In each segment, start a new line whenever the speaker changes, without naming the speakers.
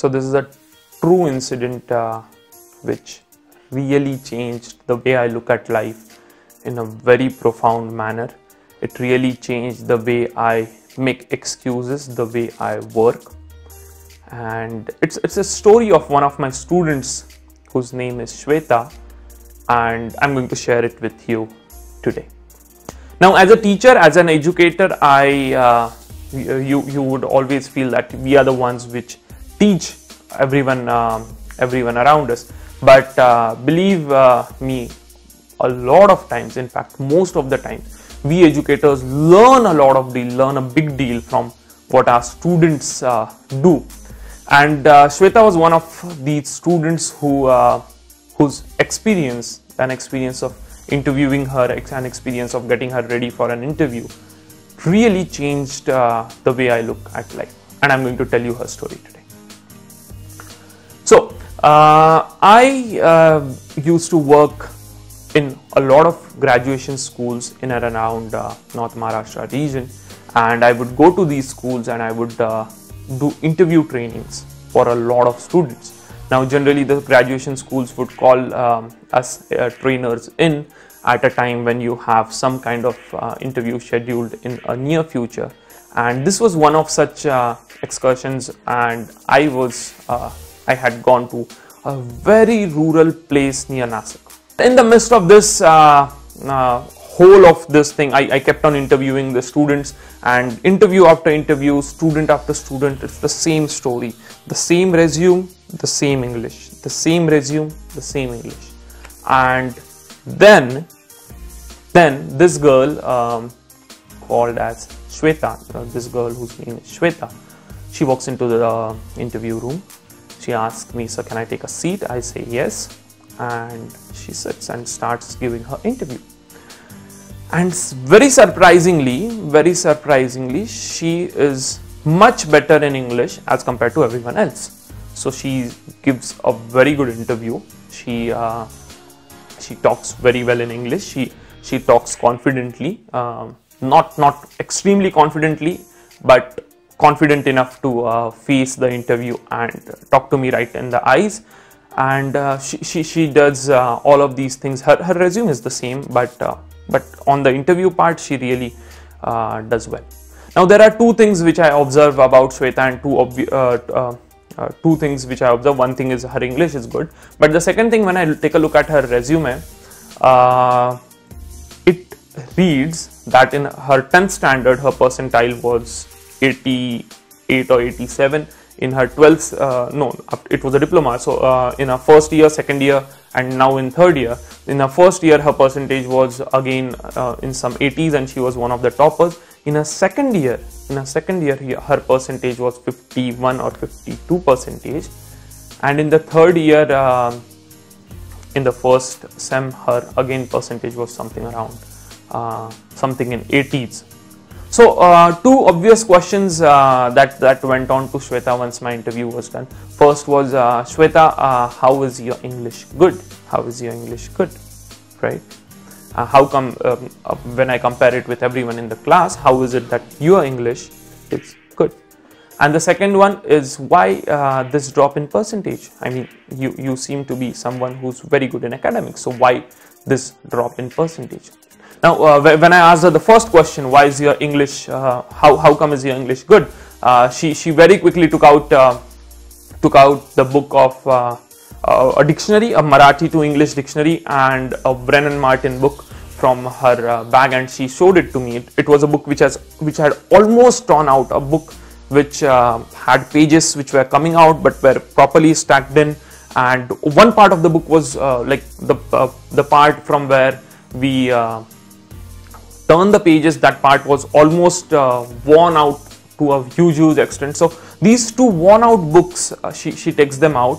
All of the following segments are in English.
So this is a true incident uh, which really changed the way I look at life in a very profound manner. It really changed the way I make excuses, the way I work. And it's, it's a story of one of my students whose name is Shweta, and I'm going to share it with you today. Now, as a teacher, as an educator, I uh, you you would always feel that we are the ones which teach everyone um, everyone around us. But uh, believe uh, me, a lot of times, in fact, most of the time, we educators learn a lot of deal, learn a big deal from what our students uh, do. And uh, Shweta was one of these students who uh, whose experience, an experience of interviewing her, an experience of getting her ready for an interview, really changed uh, the way I look at life. And I'm going to tell you her story today. Uh, I uh, used to work in a lot of graduation schools in and around uh, North Maharashtra region, and I would go to these schools and I would do interview trainings for a lot of students. Now, generally, the graduation schools would call um, us uh, trainers in at a time when you have some kind of uh, interview scheduled in a near future. And this was one of such uh, excursions, and I was I had gone to a very rural place near Nasik. In the midst of this uh, uh, whole of this thing, I, I, kept on interviewing the students, and interview after interview, student after student, it's the same story, the same resume, the same English, the same resume, the same English, and then then this girl um, called as Shweta, uh, this girl whose name is Shweta, she walks into the uh, interview room. She asks me, "Sir, can I take a seat?" I say yes, and she sits and starts giving her interview. And very surprisingly, very surprisingly, she is much better in English as compared to everyone else. So she gives a very good interview. She uh, she talks very well in English. She she talks confidently, um, not not extremely confidently, but confident enough to uh, face the interview and talk to me right in the eyes. And uh, she, she, she does uh, all of these things. Her, her resume is the same, but uh, but on the interview part, she really uh, does well. Now there are two things which I observe about Shweta and two uh, uh, two things which I observe. One thing is her English is good, but the second thing when I take a look at her resume, uh, it reads that in her 10th standard her percentile was 88 or 87 in her 12th uh, no it was a diploma. So uh, in her first year second year and now in third year. In her first year her percentage was again uh, in some 80s and she was one of the toppers. In her second year in her second year her percentage was 51 or 52 percentage. And in the third year um, in the first sem her again percentage was something around uh, something in 80s so uh, two obvious questions uh, that that went on to Shweta once my interview was done. First was uh, Shweta uh, how is your English good? How is your English good? Right? Uh, how come um, when I compare it with everyone in the class how is it that your English is good? And the second one is why uh, this drop in percentage? I mean you you seem to be someone who's very good in academics. So why this drop in percentage now uh, when i asked her the first question why is your english uh, how how come is your english good? Uh, she she very quickly took out uh, took out the book of uh, a dictionary a marathi to english dictionary and a Wren and Martin book from her bag and she showed it to me. It, it was a book which has which had almost torn out a book which uh, had pages which were coming out but were properly stacked in. And one part of the book was uh, like the uh, the part from where we uh, turn the pages that part was almost uh, worn out to a huge huge extent so these two worn out books uh, she, she takes them out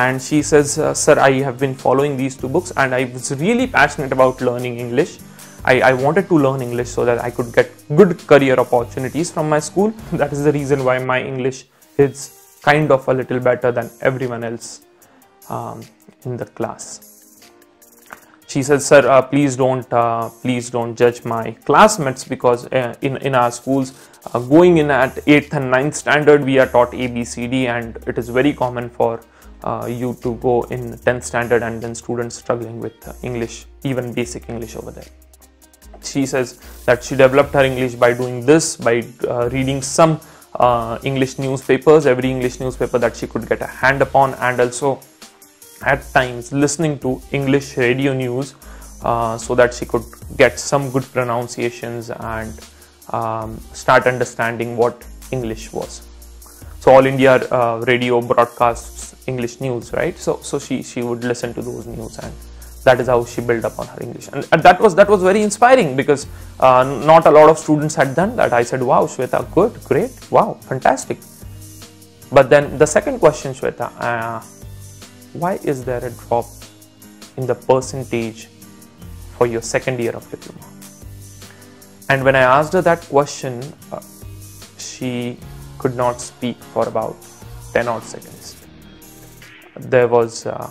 and she says sir i have been following these two books and i was really passionate about learning english I, I wanted to learn English so that I could get good career opportunities from my school. That is the reason why my English is kind of a little better than everyone else um, in the class. She said, "Sir, uh, please don't, uh, please don't judge my classmates because uh, in in our schools, uh, going in at 8th and 9th standard we are taught abcd and it is very common for uh, you to go in 10th standard and then students struggling with english even basic english over there. She says that she developed her english by doing this by uh, reading some english newspapers every english newspaper that she could get a hand upon and also at times listening to english radio news uh, so that she could get some good pronunciations and um, start understanding what English was. So all India uh, radio broadcasts English news, right? So so she she would listen to those news and that is how she built up on her English and, and that was that was very inspiring because uh, not a lot of students had done that. I said, wow, Shweta, good, great, wow, fantastic. But then the second question, Shweta, uh, why is there a drop in the percentage for your second year of diploma? And when I asked her that question, uh, she could not speak for about 10 odd seconds. There was uh,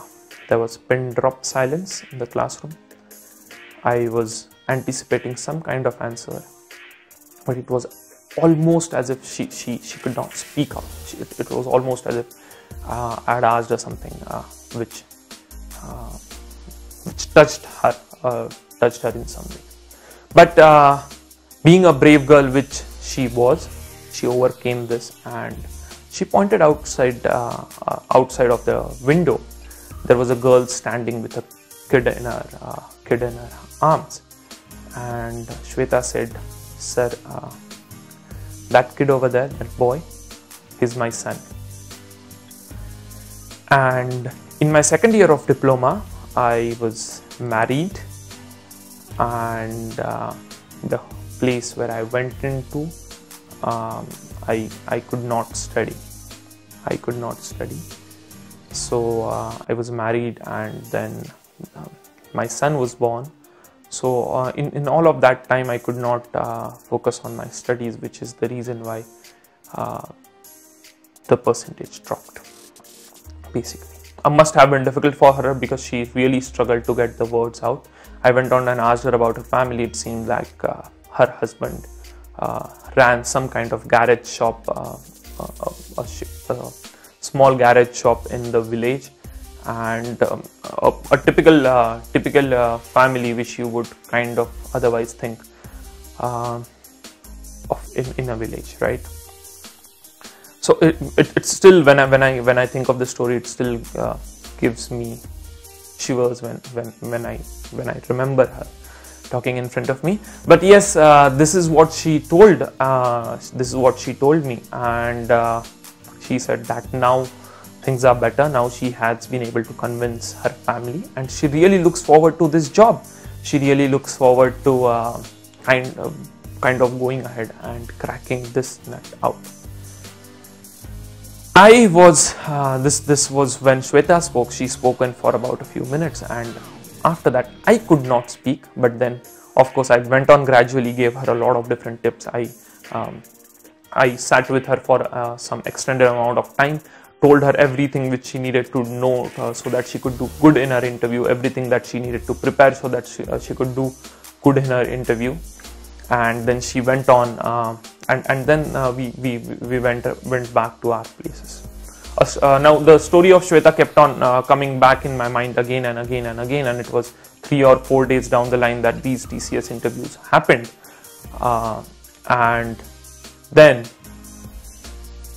there was pin drop silence in the classroom. I was anticipating some kind of answer, but it was almost as if she she, she could not speak out. She, it, it, was almost as if uh, I had asked her something uh, which uh, which touched her uh, touched her in some way. But being a brave girl which she was she overcame this and she pointed outside uh, uh, outside of the window there was a girl standing with a kid in her uh, kid in her arms and Shweta said sir uh, that kid over there that boy he's my son and in my second year of diploma I was married and uh, the place where I went into, um, I, I could not study. I could not study. So uh, I was married and then uh, my son was born. So uh, in, in all of that time, I could not uh, focus on my studies, which is the reason why uh, the percentage dropped, basically. It must have been difficult for her because she really struggled to get the words out. I went on and asked her about her family. It seemed like uh, her husband uh, ran some kind of garage shop, uh, a, a, a, small garage shop in the village, and um, a, typical typical family which you would kind of otherwise think of in, in a village, right? So it, it, it's still when I when I when I think of the story, it still uh, gives me shivers when when when I when I remember her talking in front of me but yes uh, this is what she told uh, this is what she told me and uh, she said that now things are better. Now she has been able to convince her family and she really looks forward to this job. She really looks forward to uh, kind of kind of going ahead and cracking this nut out. I was uh, this this was when Shweta spoke. She spoken for about a few minutes and after that i could not speak but then of course i went on gradually gave her a lot of different tips. I um, i sat with her for uh, some extended amount of time told her everything which she needed to know uh, so that she could do good in her interview everything that she needed to prepare so that she, uh, she could do good in her interview. And then she went on uh, and and then uh, we we we went went back to our places. Uh, now the story of Shweta kept on uh, coming back in my mind again and again and again and it was three or four days down the line that these TCS interviews happened. Uh, and then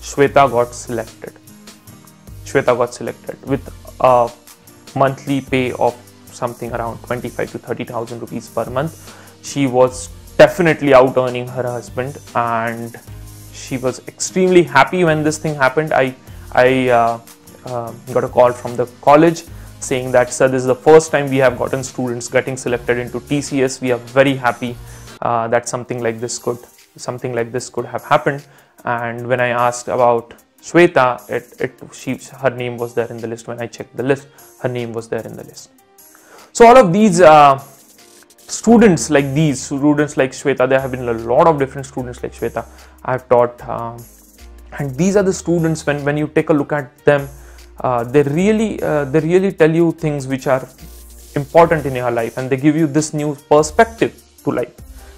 Shweta got selected Shweta got selected with a monthly pay of something around 25 to 30,000 rupees per month. She was definitely out earning her husband and she was extremely happy when this thing happened. I I uh, uh, got a call from the college saying that sir this is the first time we have gotten students getting selected into TCS we are very happy uh, that something like this could something like this could have happened. And when I asked about Shweta it, it she her name was there in the list when I checked the list. Her name was there in the list. So all of these uh, students like these students like Shweta there have been a lot of different students like Shweta. I have taught um, and these are the students when when you take a look at them uh, they really uh, they really tell you things which are important in your life and they give you this new perspective to life.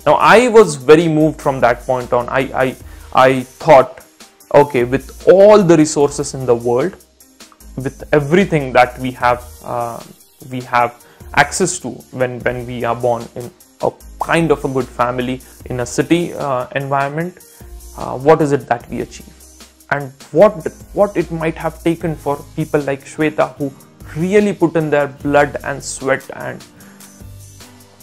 Now i was very moved from that point on. I i i thought okay with all the resources in the world with everything that we have uh, we have access to when when we are born in a kind of a good family in a city uh, environment uh, what is it that we achieve? And what what it might have taken for people like Shweta who really put in their blood and sweat and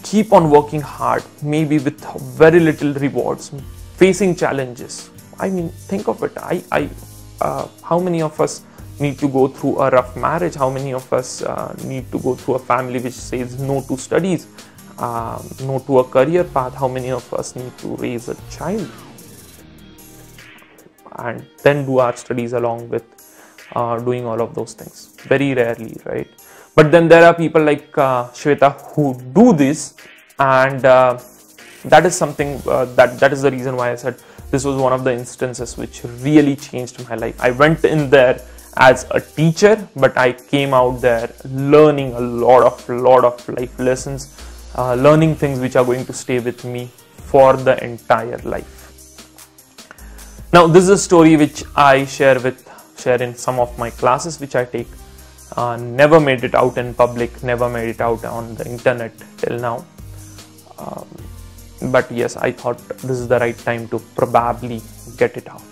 keep on working hard maybe with very little rewards facing challenges i mean think of it. I i uh, how many of us need to go through a rough marriage? How many of us uh, need to go through a family which says no to studies um, no to a career path? How many of us need to raise a child? And then do our studies along with uh, doing all of those things. Very rarely right? But then there are people like uh, Shweta who do this and uh, that is something uh, that that is the reason why I said this was one of the instances which really changed my life. I went in there as a teacher but I came out there learning a lot of lot of life lessons uh, learning things which are going to stay with me for the entire life. Now this is a story which I share with share in some of my classes which I take. Uh, never made it out in public never made it out on the internet till now. Um, but yes I thought this is the right time to probably get it out.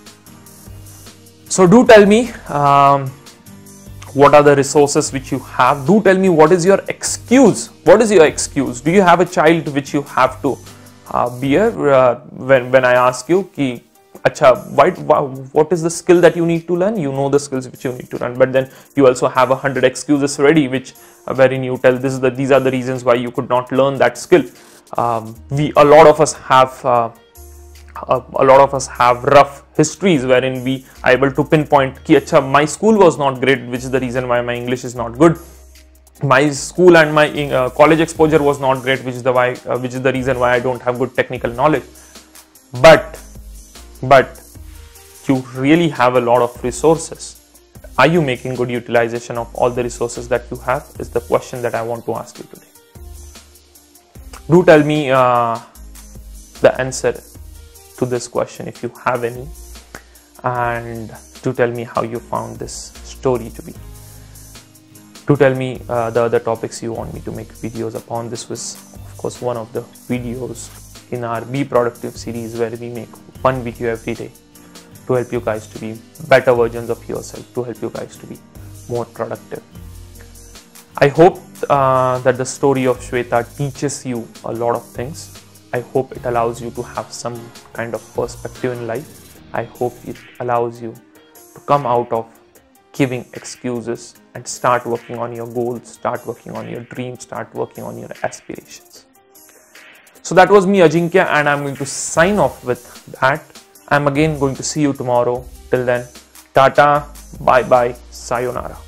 So do tell me um, what are the resources which you have? Do tell me what is your excuse? What is your excuse? Do you have a child which you have to uh, bear uh, when, when I ask you ki, acha, why, what is the skill that you need to learn? You know the skills which you need to learn. But then you also have a hundred excuses ready which uh, wherein you tell this is the these are the reasons why you could not learn that skill um, we a lot of us have uh, a, a, lot of us have rough histories wherein we are able to pinpoint ki my school was not great which is the reason why my english is not good. My school and my uh, college exposure was not great which is the why uh, which is the reason why i don't have good technical knowledge. But but you really have a lot of resources. Are you making good utilization of all the resources that you have? Is the question that i want to ask you today do tell me uh, the answer to this question if you have any. And do tell me how you found this story to be. Do tell me uh, the other topics you want me to make videos upon. This was of course one of the videos in our be productive series where we make one video every day to help you guys to be better versions of yourself to help you guys to be more productive. I hope uh, that the story of shweta teaches you a lot of things I hope it allows you to have some kind of perspective in life. I hope it allows you to come out of giving excuses and start working on your goals, start working on your dreams, start working on your aspirations. So that was me, Ajinkya, and I'm going to sign off with that. I'm again going to see you tomorrow. Till then, Tata, bye bye, sayonara.